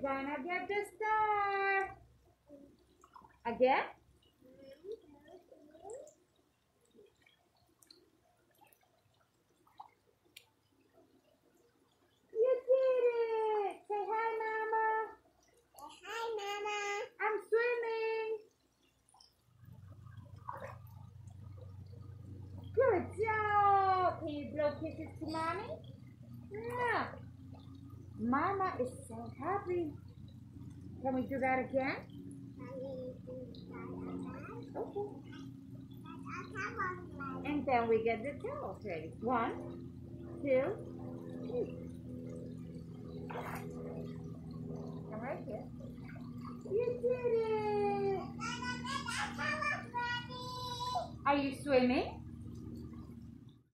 You're gonna get the star. Again? You did it. Say hi, Mama. Hi, Mama. I'm swimming. Good job. Can you blow kisses to Mommy? Yeah. Mama is so happy. Can we do that again? Okay. And then we get the towels ready. One, two, three. Come right here. You did it. Are you swimming?